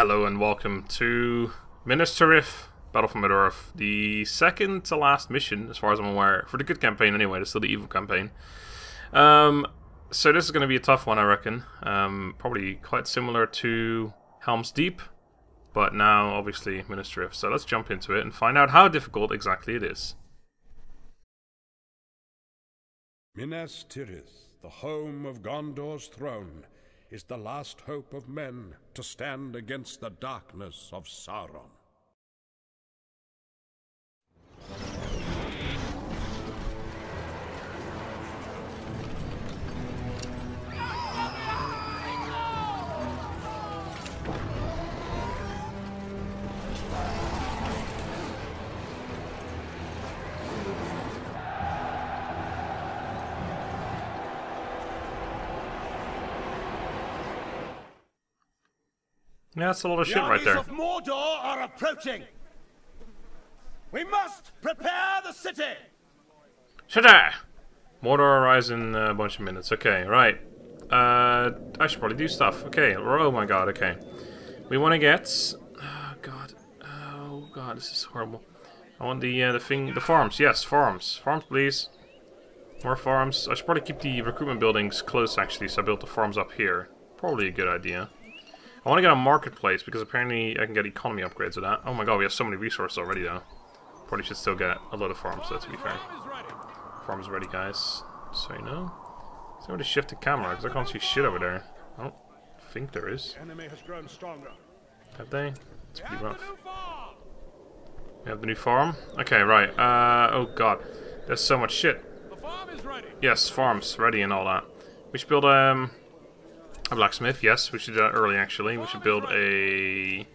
Hello and welcome to Minas Tirith, Battle for Middle-earth, the second to last mission, as far as I'm aware, for the good campaign anyway, it's still the evil campaign. Um, so this is going to be a tough one, I reckon. Um, probably quite similar to Helm's Deep, but now obviously Minas Tirith. So let's jump into it and find out how difficult exactly it is. Minas Tirith, the home of Gondor's throne, is the last hope of men to stand against the darkness of Sauron. Yeah, that's a lot of The shit right armies there. of Mordor are approaching. We must prepare the city. Shada! Mordor arrives in a bunch of minutes. Okay, right. Uh, I should probably do stuff. Okay, oh my god, okay. We want to get... Oh god. Oh god, this is horrible. I want the uh, the thing... The farms, yes, farms. Farms, please. More farms. I should probably keep the recruitment buildings close, actually, so I built the farms up here. Probably a good idea. I want to get a marketplace, because apparently I can get economy upgrades with that. Oh my god, we have so many resources already, though. Probably should still get a lot of farms, though, to be fair. Farm's ready, guys. So you know. Somebody shift the camera, because I can't see shit over there. I don't think there is. Enemy has grown stronger. Have they? It's pretty rough. We have the new farm? Okay, right. Uh, oh god. There's so much shit. The farm is ready. Yes, farms ready and all that. We should build um, a blacksmith. Yes, we should do that early, actually. We should build a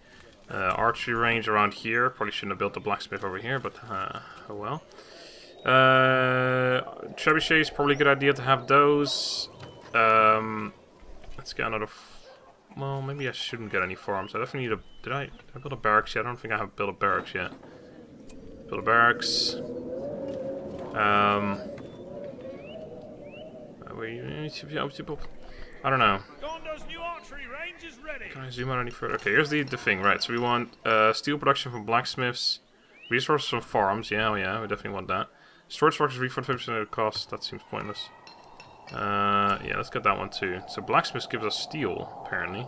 uh, archery range around here. Probably shouldn't have built a blacksmith over here, but uh, oh well. Uh, trebuchet is probably a good idea to have those. Um, let's get another. Well, maybe I shouldn't get any farms. I definitely need a. Did I, did I build a barracks yet? I don't think I have built a barracks yet. Build a barracks. Um. uh, I don't know. Gondor's new archery range is ready. Can I zoom out any further? Okay, here's the, the thing, right. So we want uh, steel production from blacksmiths, resources from farms. Yeah, oh yeah, we definitely want that. Storage structures refund 50% of the cost. That seems pointless. Uh, yeah, let's get that one too. So blacksmiths gives us steel, apparently.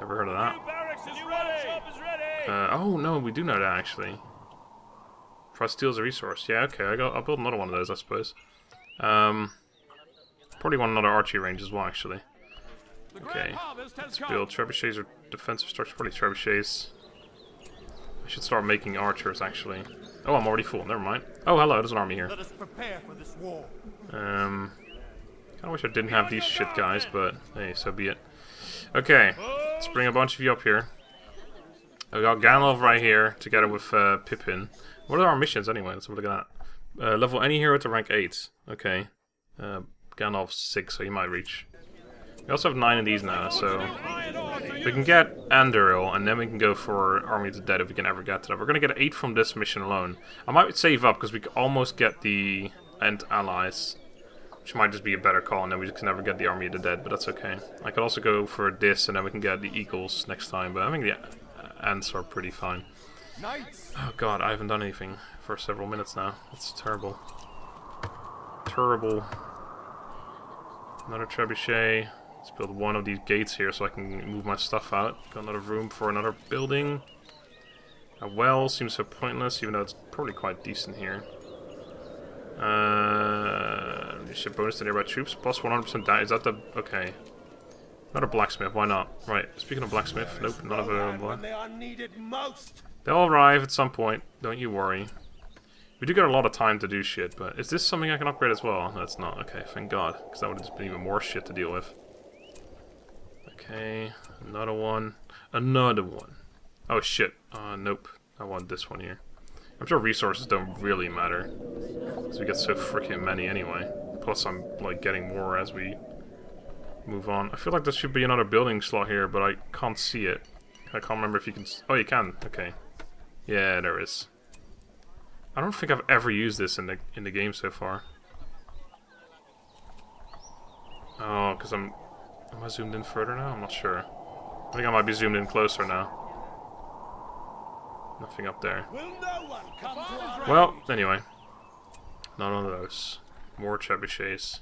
Never heard of that. New barracks is ready. Shop is ready. Uh, oh no, we do know that actually. For steel as a resource. Yeah, okay, I got, I'll build another one of those, I suppose. Um, probably want another archery range as well, actually. okay. grand harvest has come. Build trebuchets or defensive structures. Probably trebuchets. I should start making archers, actually. Oh, I'm already full. Never mind. Oh, hello. There's an army here. Let us prepare for this war. Um, kind of wish I didn't have these shit guys, but hey, so be it. Okay, let's bring a bunch of you up here. We got Gandalf right here, together with uh, Pippin. What are our missions anyway? Let's have a look at that. Uh, level any hero to rank 8. Okay. Uh, Gandalf 6, so he might reach. We also have 9 of these now, so... We can get Anduril, and then we can go for Army of the Dead if we can ever get to that. We're going to get 8 from this mission alone. I might save up, because we can almost get the Ent Allies. Which might just be a better call, and then we just can never get the Army of the Dead, but that's okay. I could also go for this, and then we can get the Eagles next time, but I think the uh, Ents are pretty fine. Oh god, I haven't done anything for several minutes now. That's terrible. Terrible. Another trebuchet. Let's build one of these gates here so I can move my stuff out. Got another room for another building. A well seems so pointless, even though it's probably quite decent here. Uh, ship bonus to nearby troops, plus 100% die. Is that the... okay. Not a blacksmith, why not? Right, speaking of blacksmith, nope, not available. When they. They'll arrive at some point, don't you worry. We do get a lot of time to do shit, but is this something I can upgrade as well? No, it's not. Okay, thank god, because that would have been even more shit to deal with. Okay, another one. Another one. Oh shit, uh, nope. I want this one here. I'm sure resources don't really matter, because we get so freaking many anyway. Plus I'm, like, getting more as we move on. I feel like there should be another building slot here, but I can't see it. I can't remember if you can... oh, you can. Okay. Yeah, there is. I don't think I've ever used this in the in the game so far. Oh, because I'm... Am I zoomed in further now? I'm not sure. I think I might be zoomed in closer now. Nothing up there. Will no one come to our Well, anyway. None of those. More trebuchets.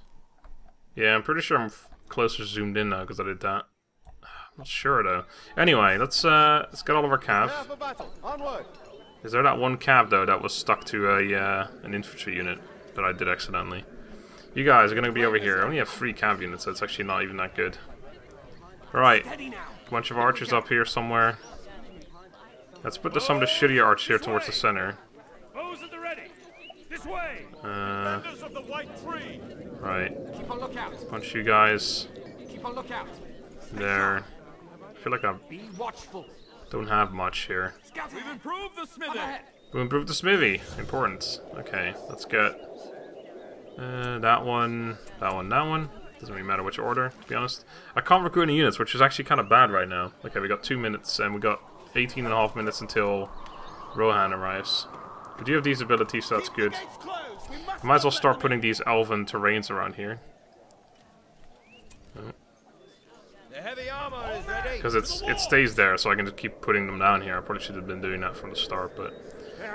Yeah, I'm pretty sure I'm closer zoomed in now because I did that. I'm not sure though. Anyway, let's uh let's get all of our cav. For battle. Onward. Is there that one cab, though that was stuck to a uh, an infantry unit that I did accidentally? You guys are gonna be over here. I only have three cab units, so it's actually not even that good. Right, bunch of archers up here somewhere. Let's put the, some of the shittier archers here towards the center. Bows at the ready. This way. Uh, of the white tree. right, Keep on lookout. bunch of you guys Keep on lookout. there. I feel like I'm... Be watchful. Don't have much here. We've improved the smithy. We improved the smithy. Important. Okay, let's get uh, that one, that one, that one. Doesn't really matter which order, to be honest. I can't recruit any units, which is actually kind of bad right now. Okay, we got two minutes, and we got 18 and a half minutes until Rohan arrives. We do have these abilities, so that's good. Gates closed. We must Might as well start putting these elven terrains around here. in. The heavy armor is ready. Because it's it stays there, so I can just keep putting them down here. I probably should have been doing that from the start, but...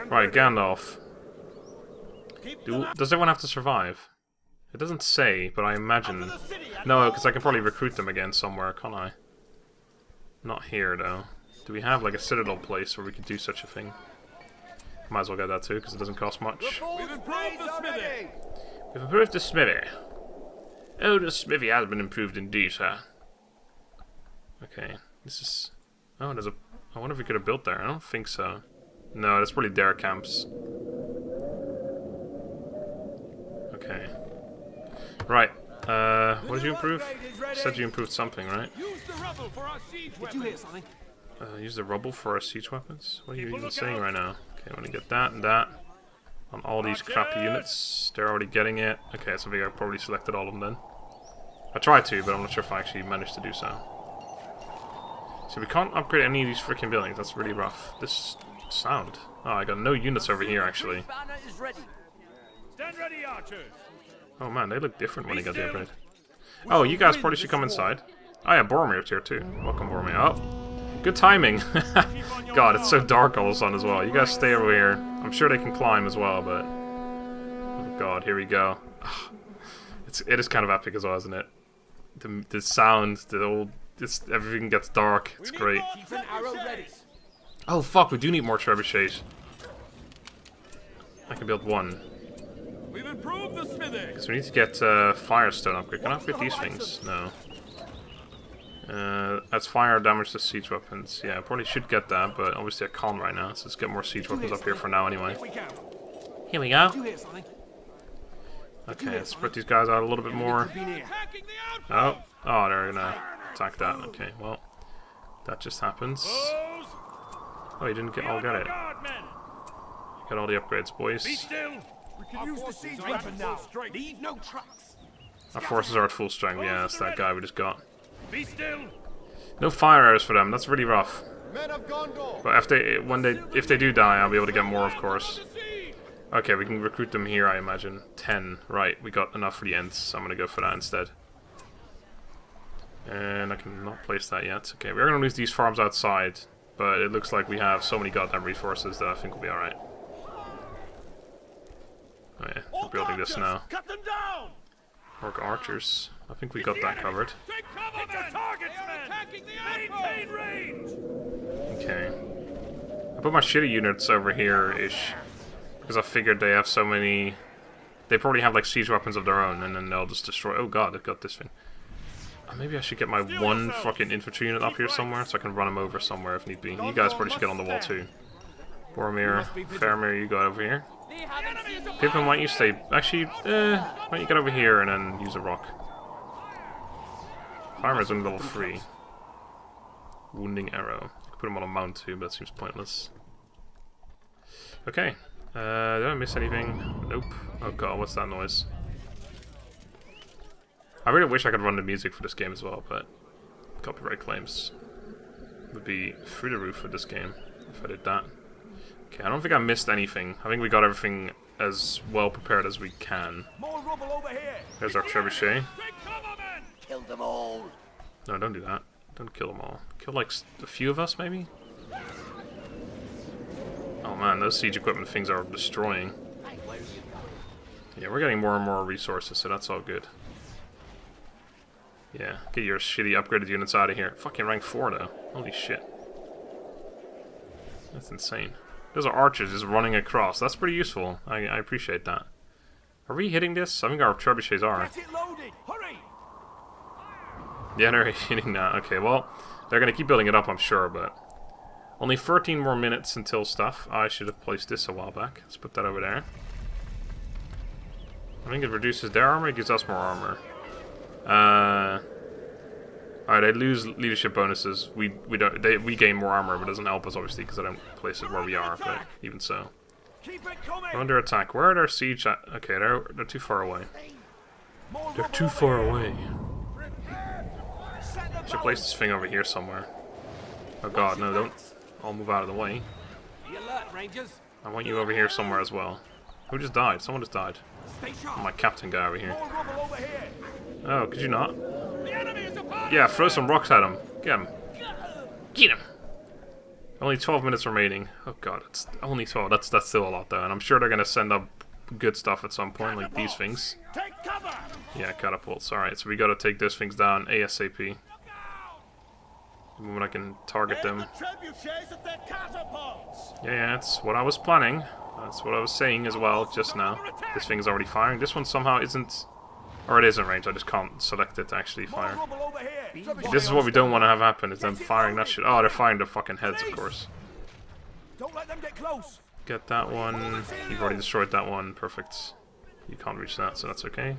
Right, Gandalf. Do, does everyone have to survive? It doesn't say, but I imagine... the city. and No, because I can probably recruit them again somewhere, can't I? Not here, though. Do we have, like, a citadel place where we could do such a thing? Might as well get that, too, because it doesn't cost much. We've improved the smithy. We've improved the smithy. Oh, the smithy has been improved indeed, sir. Okay, this is... Oh, there's a... I wonder if we could have built there. I don't think so. No, that's probably their camps. Okay. Right. Uh, what did you improve? Said you improved something, right? Use the rubble for our siege Did you weapons. hear something? Uh, use the rubble for our siege weapons? What are you Keep a even saying lookout. right now? Okay, I'm gonna get that and that. On all these crappy Archers! units. They're already getting it. Okay, so I think I probably selected all of them then. I tried to, but I'm not sure if I actually managed to do so. So we can't upgrade any of these freaking buildings. That's really rough. This sound. Oh, I got no units over here, actually. Oh man, they look different when they got the upgrade. Oh, you guys probably should come inside. Oh yeah, Boromir's here too. Welcome, Boromir. Oh, good timing. God, it's so dark all of a sudden as well. You guys stay over here. I'm sure they can climb as well, but... Oh god, here we go. It's, it is kind of epic as well, isn't it? The, the sound, the old... It's, everything gets dark. It's We great. more Keep an arrow trebuchets. ready. Oh fuck, we do need more trebuchets. I can build one. We've improved the smithy. So we need to get uh, Firestone upgrade. Can I upgrade these things? No. Uh, that's fire damage to siege weapons. Yeah, I probably should get that, but obviously I can't right now, so let's get more siege weapons up here for now anyway. Here we go. Did you hear something? Okay, let's spread these guys out a little bit more. Be near. Attacking the outpost. Oh, oh, they're gonna attack that. Okay, well, that just happens. Oh, you didn't get all On get it. guard, men. Get all the upgrades, boys. Be still. We can use the siege weapon now. No tracks. Our forces are at full strength. Yeah, that's that guy we just got. No fire arrows for them. That's really rough. Men of Gondor. But if they when they if they do die, I'll be able to get more, of course. Okay, we can recruit them here, I imagine. Ten. Right, we got enough for the Ents, so I'm gonna go for that instead. And I cannot place that yet. Okay, we're gonna lose these farms outside, but it looks like we have so many goddamn resources that I think we'll be alright. Oh yeah, we're building this now. Cut them down. Orc archers. I think we got that covered. Take cover, men. targets, They are men. attacking the Maintain outpost. range. Okay. I put my shitty units over here-ish. Because I figured they have so many... They probably have like siege weapons of their own, and then they'll just destroy... Oh god, they've got this thing. Maybe I should get my Steel one yourselves. fucking infantry unit up here somewhere, so I can run them over somewhere if need be. You guys probably should get on the wall too. Boromir, Faramir, you go over here. Pippin, why don't you stay... Actually, eh, why don't you get over here and then use a rock? Faramir's on level 3. Wounding arrow. I could put him on a mount too, but that seems pointless. Okay. Uh, did I miss anything? Nope. Oh god, what's that noise? I really wish I could run the music for this game as well, but copyright claims would be through the roof for this game if I did that. Okay, I don't think I missed anything. I think we got everything as well prepared as we can. More rubble over here. There's our trebuchet. Take cover, men. Kill them all. No, don't do that. Don't kill them all. Kill like a few of us, maybe? Oh man, those siege equipment things are destroying. Yeah, we're getting more and more resources, so that's all good. Yeah, get your shitty upgraded units out of here. Fucking rank 4 though. Holy shit. That's insane. Those are archers just running across. That's pretty useful. I, I appreciate that. Are we hitting this? I think our trebuchets are. Get it loaded! Hurry! Yeah, they're hitting that. Okay, well, they're going to keep building it up, I'm sure, but... Only 13 more minutes until stuff. I should have placed this a while back. Let's put that over there. I think it reduces their armor, it gives us more armor. Uh... Alright, I lose leadership bonuses. We we don't they we gain more armor, but it doesn't help us obviously because I don't place it where we are. But even so, Keep it we're under attack. Where are their siege? At? Okay, they're they're too far away. They're too far away. Should place this thing over here somewhere. Oh god, no! Don't all move out of the way. Be alert, Rangers! I want you over here somewhere as well. Who just died? Someone just died. My captain guy over here. More rubble over here! Oh, could you not? The enemy is upon Yeah, throw some rocks at him. Get him. Get him. Only 12 minutes remaining. Oh god, it's only 12. That's that's still a lot though, and I'm sure they're gonna send up good stuff at some point, like these things. Yeah, catapults. Alright, so we gotta take those things down ASAP. The moment I can target them. the trebuchets at their catapults! Yeah, yeah, that's what I was planning. That's what I was saying as well just now. This thing's already firing. This one somehow isn't... Or it is in range, I just can't select it to actually fire. rubble over here! This is what we don't want to have happen, is them firing that shit. Oh, they're firing the fucking heads, of course. Don't let them get close! Get that one. You've already destroyed that one. Perfect. You can't reach that, so that's okay.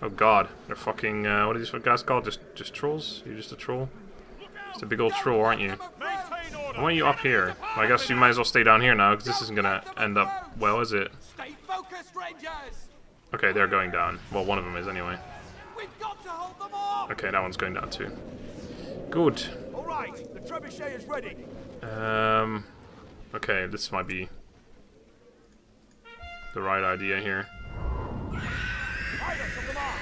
Oh god, they're fucking, uh, what are these guys called? Just just trolls? You're just a troll? Just a big old troll, aren't you? Maintain order. I want you up here. Well, I guess you might as well stay down here now, because this isn't gonna end up well, is it? Stay focused, Rangers! Okay, they're going down. Well, one of them is anyway. We've got to hold them off! Okay, that one's going down too. Good. Alright, the trebuchet is ready! Um, okay, this might be the right idea here. Right up to the mark!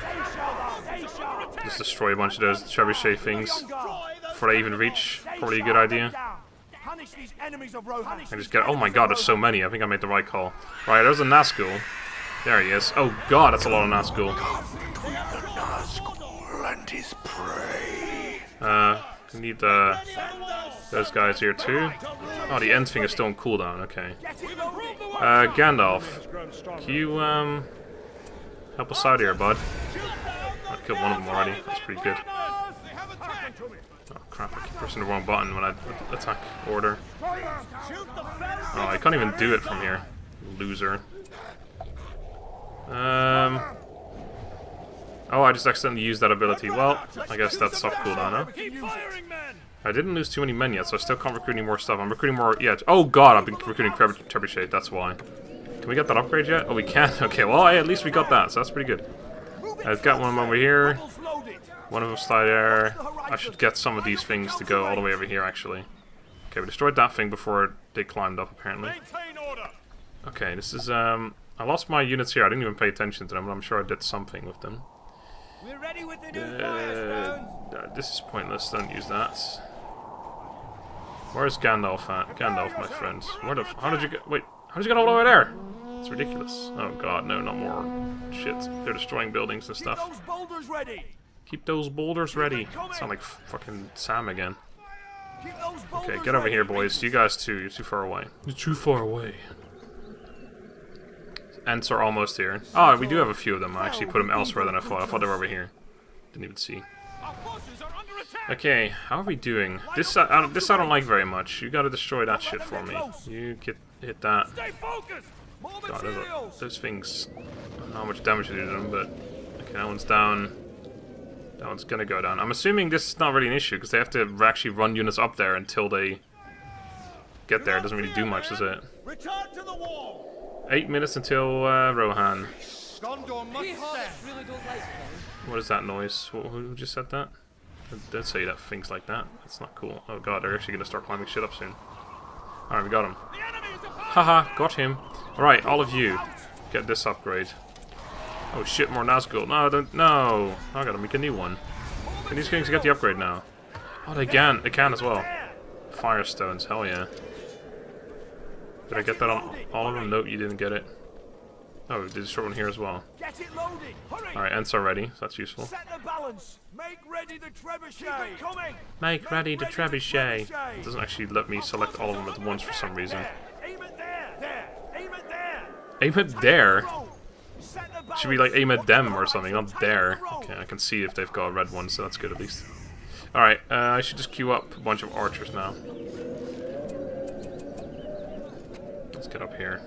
Stay sharp! Stay sharp! Just destroy a bunch of those trebuchet things before they even reach. Probably a good idea. down. Punish these enemies of Rohan. I just get. Oh my god, there's so many. I think I made the right call. Right, there's a Nazgul. There he is. Oh god, that's a lot of Nazgul. The Nazgul And his prey. Uh, we need uh, those guys here too. Oh, the Ent thing is still on cooldown. Okay. Uh, Gandalf, can you um help us out here, bud? I killed one of them already. That's pretty good. Oh crap! I keep pressing the wrong button when I attack order. Oh, I can't even do it from here. Loser. Um. Oh, I just accidentally used that ability. Well, I guess that's soft cooldown men. I didn't lose too many men yet, so I still can't recruit any more stuff. I'm recruiting more. Yeah. Oh god, I've been recruiting Treb- Trebuchet. That's why. Can we get that upgrade yet? Oh, we can. Okay. Well, hey, at least we got that, so that's pretty good. I've got one over here. One of them's still there. I should get some of these things to go all the way over here, actually. Okay, we destroyed that thing before they climbed up, apparently. Okay, this is, um... I lost my units here. I didn't even pay attention to them, but I'm sure I did something with them. We're ready with the new Uh, firestones! uh, this is pointless. Don't use that. Where's Gandalf at? Gandalf, my friend. Where the? F how did you get? Wait, how did you get all the way there? It's ridiculous. Oh god, no, not more shit. They're destroying buildings and Keep stuff. those boulders ready! Keep those boulders ready. Sound like f- fucking Sam again. Keep those Okay, get over here, boys. You guys too. You're too far away. You're too far away. Ents are almost here. Oh, we do have a few of them. I actually put them elsewhere than I thought. I thought they were over here. Didn't even see. Our forces are under attack. Okay, how are we doing? This I, I, don't- this I don't like very much. You gotta destroy that shit for me. You get hit that. Stay focused. More God, those, are- those things. I don't know how much damage they do to them, but okay, that one's down. That one's gonna go down. I'm assuming this is not really an issue because they have to actually run units up there until they get there. It doesn't really do much, does it? Return to the wall! Eight minutes until uh, Rohan. Gondor must stand! What is that noise? Who, who just said that? Don't- Don't say that things like that. That's not cool. Oh god, they're actually gonna start climbing shit up soon. Alright, we got him. The enemy Haha, got him. Alright, all of you, get this upgrade. Oh shit, more Nazgul. No, don't, no. I gotta make a new one. Can these things get the upgrade now? Oh, they can. They can as well. Firestones. Hell yeah. Did I get that on all of them? Nope, you didn't get it. Oh, there's a short one here as well. Get it loaded. Alright, Ents are ready, so that's useful. Set the balance. Make ready the trebuchet. Keep. Make ready the ready the trebuchet. trebuchet. It doesn't actually let me select all of them at once for some reason. Aim it there. There. Aim it there. Aim it there? Roll. Set the balance. Should be like aim at Watch them or something, not there? Okay, I can see if they've got a red one, so that's good at least. Alright, uh, I should just queue up a bunch of archers now. Let's get up here.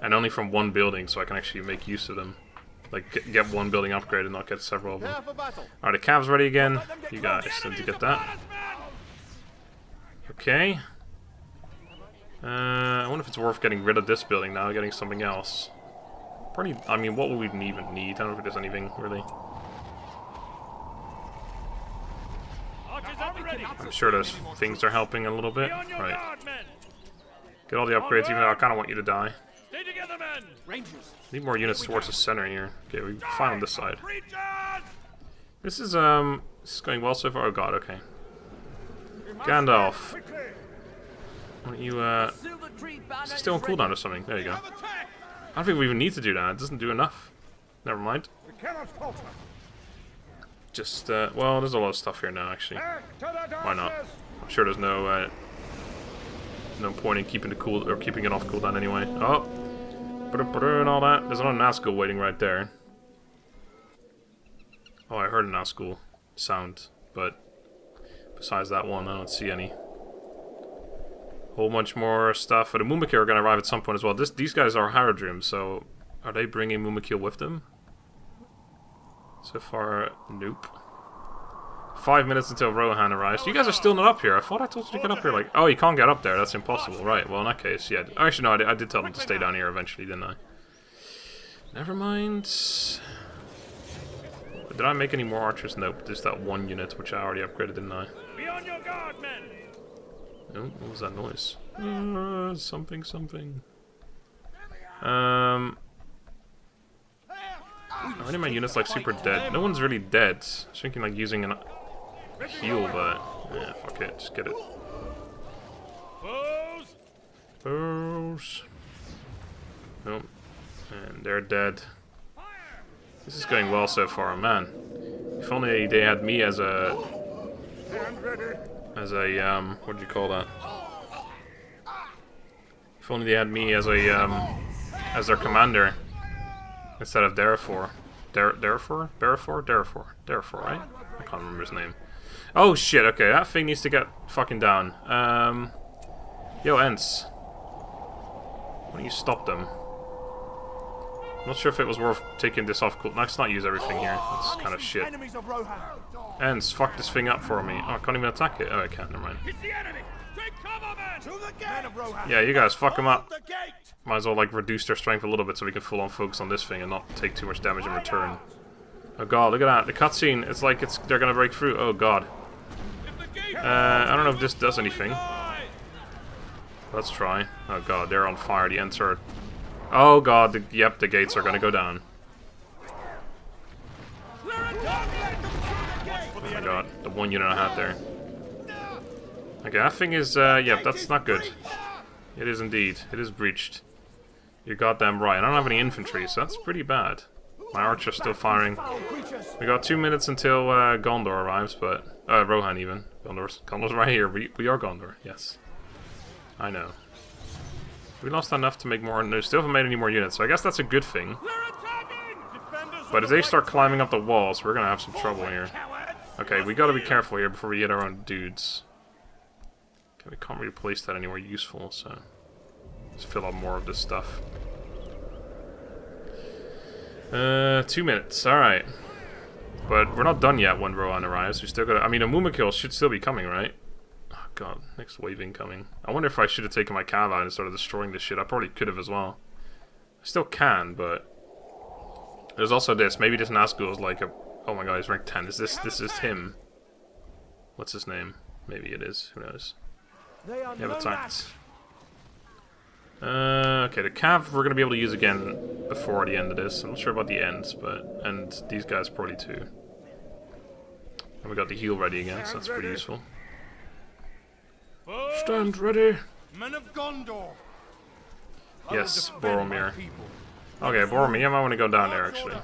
And only from one building, so I can actually make use of them. Like, get, get one building upgraded, and not get several of them. Prepare for battle. Alright, the Cavs ready again. Let them get You guys need to get that. Okay. Uh, I wonder if it's worth getting rid of this building now, getting something else. Pretty. I mean, what would we even need? I don't know if there's anything really. Archers at the ready. I'm sure those things are helping a little bit. Be on your Right. Guard, men. Get all the upgrades, even though I kind of want you to die. Stay together, men. Rangers. Need more units towards the center here. Okay, we find on this side. This is um, this is going well so far. Oh god, okay. Gandalf, Quickly. why don't you uh, is banner still on is cooldown or something? There you go. I don't think we even need to do that. It doesn't do enough. Never mind. We cannot falter. Just uh, well, there's a lot of stuff here now actually. Back to the Why not? I'm sure there's no uh, no point in keeping the cool or keeping it off cooldown anyway. Oh, and all that. There's another Nazgul waiting right there. Oh, I heard a Nazgul sound, but besides that one, I don't see any. Whole bunch more stuff. But the Mumakil are gonna arrive at some point as well. This these guys are Haradrim, so are they bringing Mumakil with them? So far, nope. Five minutes until Rohan arrives. You guys are still not up here. I thought I told you to get up here. Like, oh, you can't get up there. That's impossible. Right. Well, in that case, yeah. Actually, no. I did, I did tell them to stay down here eventually, didn't I? Never mind. Did I make any more archers? Nope. Just that one unit, which I already upgraded, didn't I? Be on your guard, men. Oh, what was that noise? Uh, something, something. Um. How many of my units like super dead? No one's really dead. I was thinking like using an heal, but yeah, fuck it, just get it. Foes. Nope. And they're dead. This is going well so far, man. If only they had me as a as a um what do you call that? If only they had me as a um as their commander instead of Darafor. Dar Darafor? Darafor? Darafor. Darafor, right? I can't remember his name. Oh shit, okay, that thing needs to get fucking down. Um Yo Ents. Why don't you stop them? I'm not sure if it was worth taking this off cool. Let's not use everything here. That's kind of shit. Enemies of Ents, fuck this thing up for me. Oh, I can't even attack it. Oh, I can't. Never mind. It's the enemy. Take cover, men. To the gate. Men of Rohan. Yeah, you guys, fuck them up. Might as well like reduce their strength a little bit so we can full on focus on this thing and not take too much damage in return. Oh god, look at that. The cutscene, it's like it's they're gonna break through. Oh god. Uh, I don't know if this does anything. Let's try. Oh god, they're on fire. The Ents are... Oh god, the, yep, the gates are gonna go down. Oh my god, the one unit I had there. Okay, that thing is, uh, yep, that's not good. It is indeed. It is breached. You're goddamn right. I don't have any infantry, so that's pretty bad. My archer's still firing. We got two minutes until uh, Gondor arrives, but... Uh, Rohan even. Gondor's, Gondor's right here. We, we are Gondor, yes. I know. We lost enough to make more... No, still haven't made any more units, so I guess that's a good thing. But if they start climbing up the walls, we're gonna have some trouble here. Okay, we gotta be careful here before we get our own dudes. Okay, we can't replace that anywhere useful, so... Let's fill up more of this stuff. Uh, two minutes, alright. But we're not done yet when Rohan arrives. We still gotta... I mean, a Mumakil should still be coming, right? Oh god, next wave incoming. I wonder if I should have taken my cav out and started destroying this shit. I probably could have as well. I still can, but... There's also this. Maybe this Nazgul is like a... Oh my god, he's rank 10. Is this this is him? What's his name? Maybe it is. Who knows? They are They have no attacked. Uh, okay, the cav we're gonna be able to use again before the end of this. I'm not sure about the Ents, but and these guys probably too. And we got the heal ready again, so that's pretty useful. Stand ready. Men of Gondor. Yes, I will defend my Boromir. Okay, Boromir, I might want to go down there actually.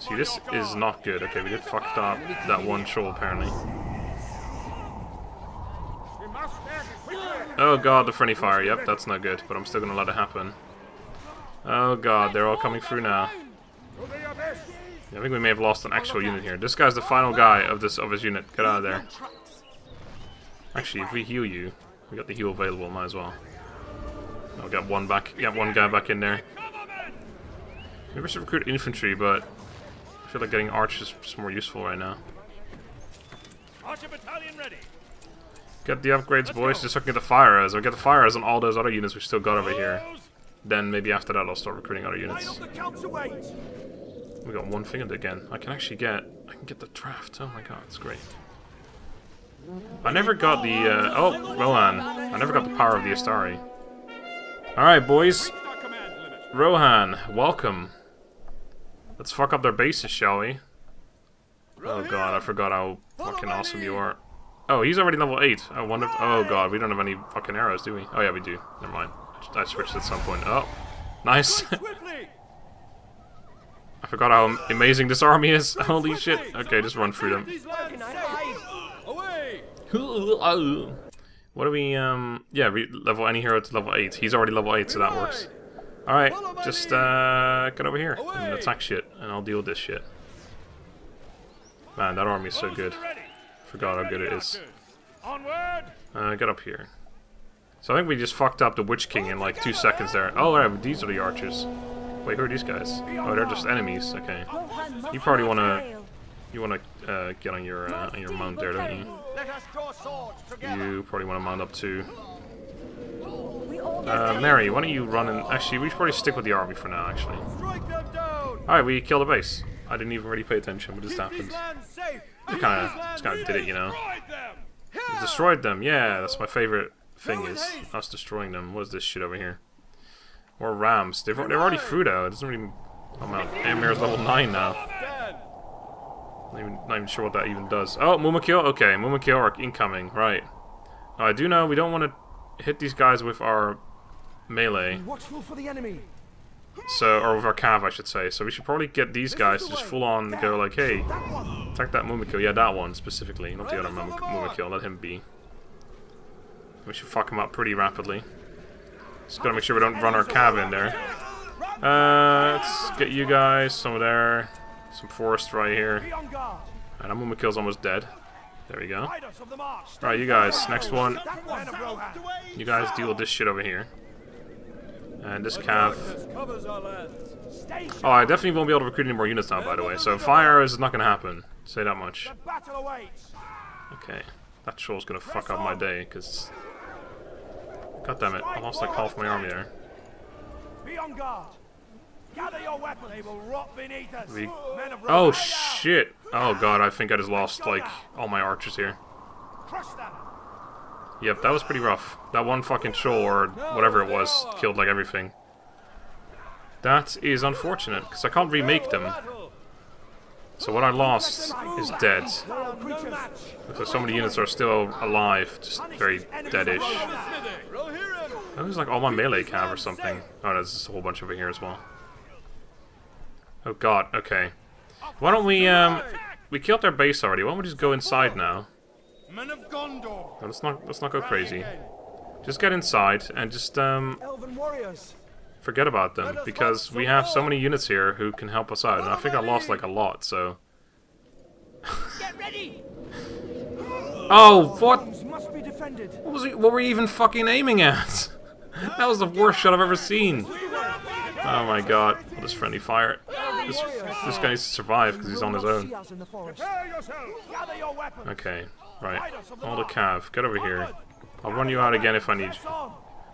See, this is not good. Okay, we did fucked up that one troll apparently. We must act quickly. Oh god, the friendly fire. Yep, that's not good, but I'm still gonna let it happen. Oh god, they're all coming through now. I think we may have lost an actual unit here. This guy's the final guy of this of his unit. Get out of there. Actually, if we heal you, we got the heal available. Might as well. I'll get one back. Get one guy back in there. Maybe we should recruit infantry, but I feel like getting archers is more useful right now. Archer battalion ready. Get the upgrades, boys. Just so I can get the fire arrows. I'll get the fire arrows on all those other units we still got over here. Then maybe after that I'll start recruiting other units. up the counterweight. We got one thing again. I can actually get. I can get the draft. Oh my god, it's great. I never got the. Uh, oh, Rohan. I never got the power of the Astari. All right, boys. our command limit. Rohan, welcome. Let's fuck up their bases, shall we? Oh god, I forgot how fucking awesome you are. Oh, he's already level 8. I wonder. Oh god, we don't have any fucking arrows, do we? Oh yeah, we do. Never mind. I switched at some point. Oh, nice. I forgot how amazing this army is. Holy shit. Okay, just run through them. These lands What do we, um, yeah, we level any hero to level 8. He's already level 8, so that works. Alright, just, uh, get over here and attack shit, and I'll deal with this shit. Man, that army is so good. Ready. Forgot how good it is. Uh, get up here. So I think we just fucked up the Witch King in like two seconds there. Oh, right, these are the archers. Wait, who are these guys? Oh, they're just enemies. Okay. You probably wanna, you wanna uh, get on your uh, on your mount there, don't you? Let us draw swords together. You probably want to mount up too. Uh, Merry, why don't you run and... Actually, we should probably stick with the army for now, actually. Strike them down. Alright, we killed a base. I didn't even really pay attention, but this Keep happened. lands safe. Just just kinda did it, you know. Destroyed them. Yeah, that's my favorite thing is us destroying them. What is this shit over here? More rams. They've, they're already through though. It doesn't really... Oh man, Eomer's level 9 now. Not even, not even sure what that even does. Oh, Mumakil? Okay, Mumakil are incoming, right. Now, I do know we don't want to hit these guys with our melee. Watchful for the enemy. So, or with our cav, I should say. So we should probably get these guys to just full on go like, hey, attack that Mumakil. Yeah, that one specifically, not the other Mum-. Let him be. We should fuck him up pretty rapidly. Just gotta make sure we don't run our cav in there. Uh, let's get you guys some there, some forest right here. Be on guard. And our Mumakil's almost dead. There we go. Riders of the Mark. Alright, you guys, next one. You guys deal with this shit over here. And this cav. Covers our lands. Stay Oh, I definitely won't be able to recruit any more units now, by the way. So fire is not going to happen. Say that much. The battle awaits. Okay. That troll's going to fuck up my day, because... God damn it, I lost like half my army there. Be on guard. Gather your weapons. They will rot beneath us. We- Oh, shit! Oh god, I think I just lost, like, all my archers here. Crush them. Yep, that was pretty rough. That one fucking or whatever it was, killed like everything. That is unfortunate, because I can't remake them. So what I lost is dead. So some of the units are still alive, just very deadish. That was like all my melee cav or something. Oh, there's just a whole bunch over here as well. Oh god, okay. Why don't we, um... We killed their base already, why don't we just go inside now? Men of Gondor. No, let's not, let's not go crazy. Just get inside and just, um... Elven warriors. Forget about them, because we have so many units here who can help us out, and I think I lost like a lot, so... Get ready. Oh, what? Must be defended. What was he, what were you even fucking aiming at? that was the worst shot I've ever seen. Oh my god. I'll just friendly fire. This, this guy needs to survive because he's on his own. See us in the forest. Prepare yourself. Gather your weapons. Okay, right. All the cav, get over here. I'll run you out again if I need you.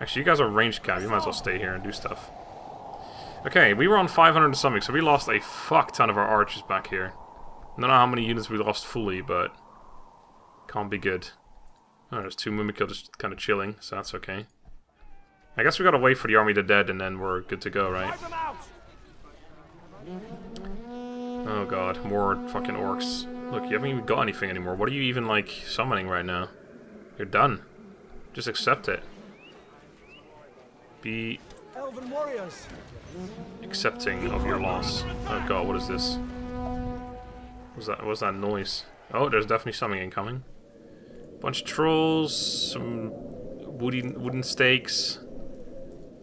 Actually, you guys are ranged cav. You might as well stay here and do stuff. Okay, we were on 500 and something, so we lost a fuck ton of our archers back here. I don't know how many units we lost fully, but can't be good. Oh, there's two Mumakil just kind of chilling, so that's okay. I guess we gotta wait for the army to dead, and then we're good to go, right? Wipe them out. Oh god, more fucking orcs. Look, you haven't even got anything anymore. What are you even, like, summoning right now? You're done. Just accept it. Be Elven warriors. accepting of your loss. Oh god, what is this? What's that? What's that noise? Oh, there's definitely something incoming. Bunch of trolls, some wooden wooden stakes,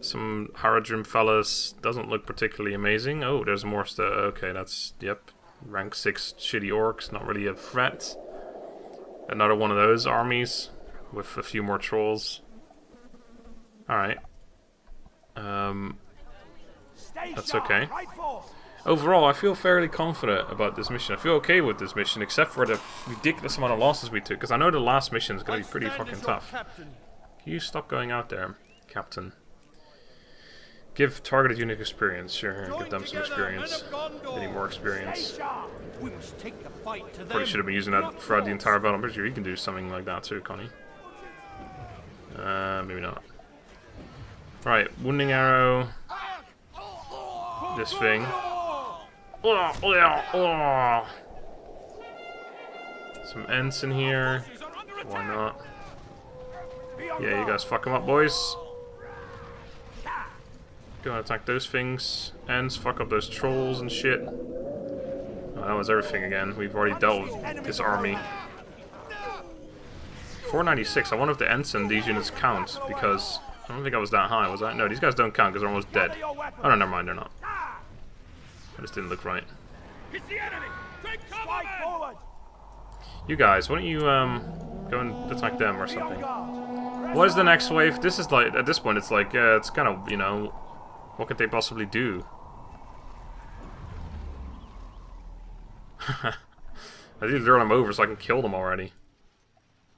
some Haradrim fellas. Doesn't look particularly amazing. Oh, there's more stuff. Okay, that's yep. Rank six shitty orcs. Not really a threat. Another one of those armies with a few more trolls. All right. Um, That's okay. Overall, I feel fairly confident about this mission. I feel okay with this mission, except for the ridiculous amount of losses we took. Because I know the last mission is going to be pretty fucking tough. Captain. Can you stop going out there, Captain? Give targeted unit experience. Sure, Join give them some together, experience. Any more experience? We must take the fight to. Probably should have been using that throughout the entire battle. I'm pretty sure you can do something like that too, Connie. Uh, maybe not. Right, wounding arrow. This thing. Oh, oh, oh. Some ents in here. Why not? Yeah, you guys fuck them up, boys. Go and attack those things. Ents, fuck up those trolls and shit. Oh, that was everything again. We've already dealt with this army. 496. I wonder if the and these units count, because I don't think I was that high, was I? No, these guys don't count because they're almost dead. Oh no, never mind, they're not. I just didn't look right. You guys, why don't you um go and attack them or something? What is the next wave? This is like at this point, it's like uh, it's kind of you know, what could they possibly do? I need to lure them over so I can kill them already.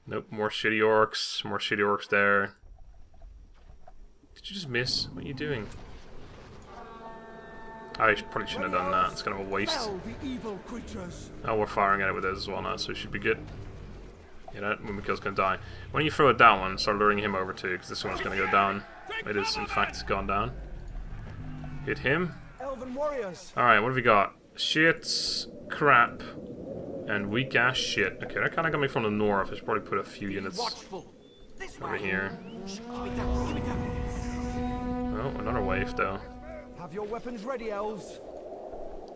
Nope, more shitty orcs, more shitty orcs there. Did you just miss? What are you doing? I probably shouldn't have done that. It's kind of a waste. Fell the evil creatures. Oh, we're firing at it with this as well now, so it should be good. You know, Mumakil's gonna die. Why don't you throw it down one, and start luring him over too, because this one's gonna go down. It is, in fact, gone down. Hit him. Elven warriors. Alright, what have we got? Shit, crap, and weak ass shit. Okay, that kinda got me from the north. I should probably put a few units over here. Oh, another wave though. Have your weapons ready, elves.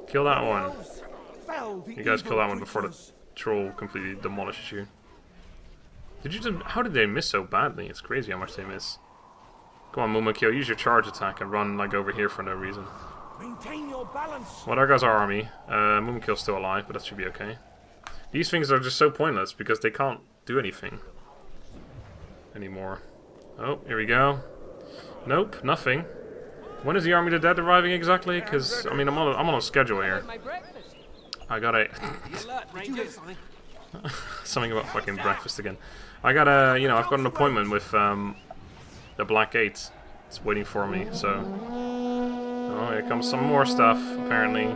Kill that one. Elves. Fell the You guys kill that one before the troll completely demolishes you. Did you how did they miss so badly? It's crazy how much they miss. Come on, Mumakil, use your charge attack and run like over here for no reason. Maintain your balance. Well, there goes our army. Uh, Mumakil's still alive, but that should be okay. These things are just so pointless because they can't do anything anymore. Oh, here we go. Nope, nothing. When is the army of the dead arriving exactly? Because I mean, I'm on a, I'm on a schedule here. I got a something about fucking breakfast again. I got a you know I've got an appointment with um, the Black Gate. It's waiting for me. So oh here comes some more stuff. Apparently,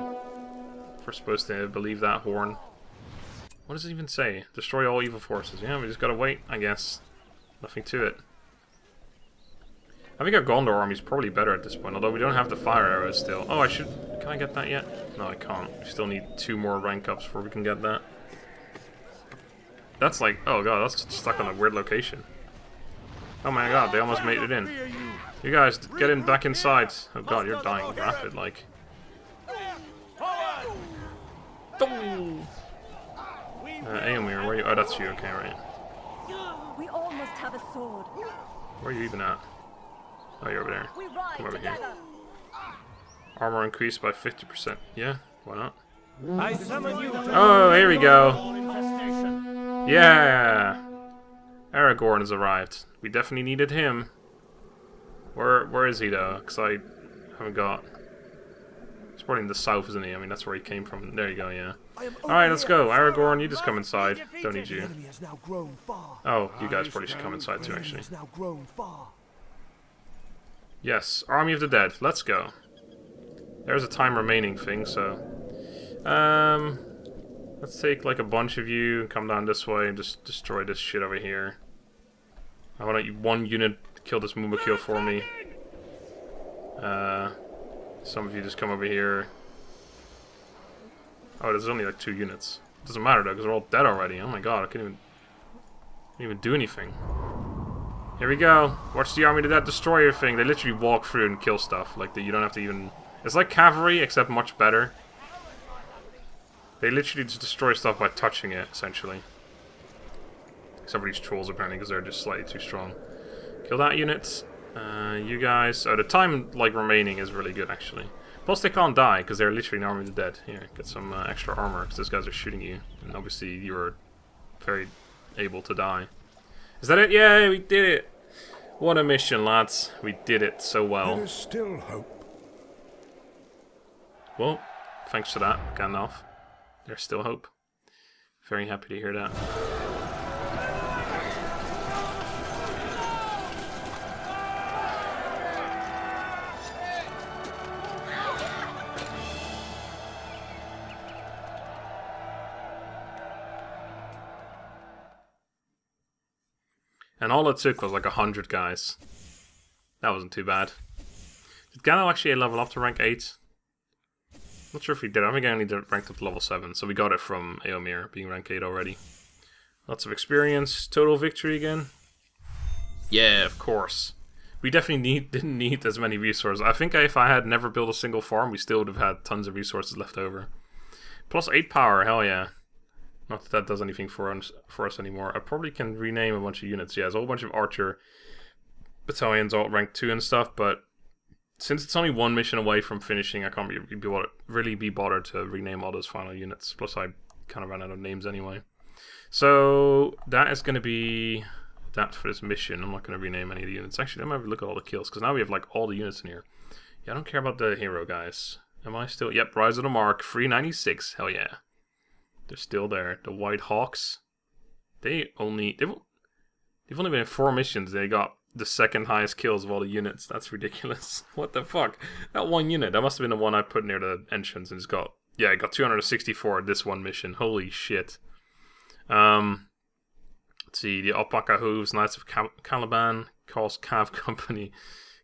we're supposed to believe that horn. What does it even say? Destroy all evil forces. Yeah, we just gotta wait. I guess. Nothing to it. I think our Gondor army's probably better at this point, although we don't have the fire arrows still. Oh, I should... Can I get that yet? No, I can't. We still need two more rank ups before we can get that. That's like... Oh god, that's stuck on a weird location. Oh my god, they almost made it in. You guys, get in back inside. Oh god, you're dying rapid, like... Uh, Eomer, where are you? Oh, that's you. Okay, right. We all must have a sword. Where are you even at? Oh, you're over there. We Come over here. Armor increased by 50%. Yeah, why not? I summon you Oh, here we go. Yeah! Aragorn has arrived. We definitely needed him. Where Where is he, though? Because I haven't got... He's probably in the south, isn't he? I mean, that's where he came from. There you go, yeah. Alright, let's go. Aragorn, you just come inside. Don't need you. enemy has now grown far. Oh, you guys probably should come inside too, actually. has now grown far. Yes, Army of the Dead. Let's go. There's a time remaining thing, so... Um... Let's take, like, a bunch of you come down this way and just destroy this shit over here. I want one unit kill this Mumakil for me. Uh... Some of you just come over here. Oh, there's only like two units. Doesn't matter though, because they're all dead already. Oh my god, I can't even, can't even do anything. Here we go. Watch the army do that destroyer thing. They literally walk through and kill stuff. Like, that you don't have to even... It's like cavalry, except much better. They literally just destroy stuff by touching it, essentially. Except for these trolls, apparently, because they're just slightly too strong. Kill that unit. Uh, you guys... Oh, the time, like, remaining is really good, actually. Plus, they can't die, because they're literally normally dead. Here, get some uh, extra armor, because those guys are shooting you. And obviously, you're very able to die. Is that it? Yeah, we did it! What a mission, lads. We did it so well. There is still hope. Well, thanks for that, Gandalf. There's still hope. Very happy to hear that. And all it took was like a hundred guys. That wasn't too bad. Did Gano actually level up to rank 8? Not sure if we did. I think I only did ranked up to level 7, so we got it from Eomer being rank 8 already. Lots of experience. Total victory again. Yeah, of course. We definitely need didn't need as many resources. I think if I had never built a single farm, we still would have had tons of resources left over. Plus 8 power, hell yeah. Not that that does anything for us, for us anymore. I probably can rename a bunch of units. Yeah, there's a whole bunch of archer battalions all rank 2 and stuff, but since it's only one mission away from finishing, I can't be, be really be bothered to rename all those final units. Plus, I kind of ran out of names anyway. So that is going to be that for this mission. I'm not going to rename any of the units. Actually, me have a look at all the kills because now we have like all the units in here. Yeah, I don't care about the hero guys. Am I still? Yep, Rise of the Mark, 396. Hell yeah, they're still there. The White Hawks. They only they've they've only been in four missions. They got the second highest kills of all the units. That's ridiculous. what the fuck? That one unit, that must have been the one I put near the entrance and it's got, yeah, it got 264 this one mission. Holy shit. Um, let's see, the Alpaca Hooves, Knights of Cal Caliban, Calls Cav Company,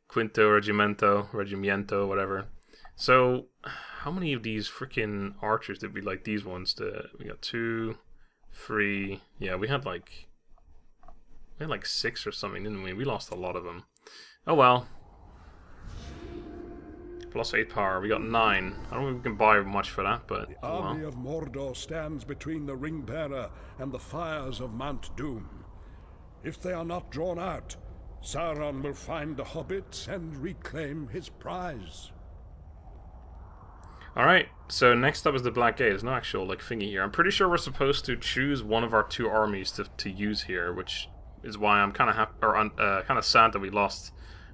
Quinto Regimento, Regimiento, whatever. So, how many of these freaking archers did we like these ones to, we got two, three, yeah, we had like we had like six or something, didn't we? We lost a lot of them. Oh well. Plus eight power. We got nine. I don't think we can buy much for that, but The oh army of Mordor stands between the ring bearer and the fires of Mount Doom. If they are not drawn out, Sauron will find the hobbits and reclaim his prize. Alright, so next up is the Black Gate. There's no actual like thingy here. I'm pretty sure we're supposed to choose one of our two armies to, to use here, which is why I'm kind of happy or uh, kind of sad that we lost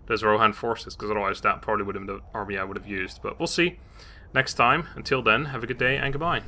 those Rohan forces, because otherwise that probably would have been the army I would have used. But we'll see next time. Until then, have a good day and goodbye.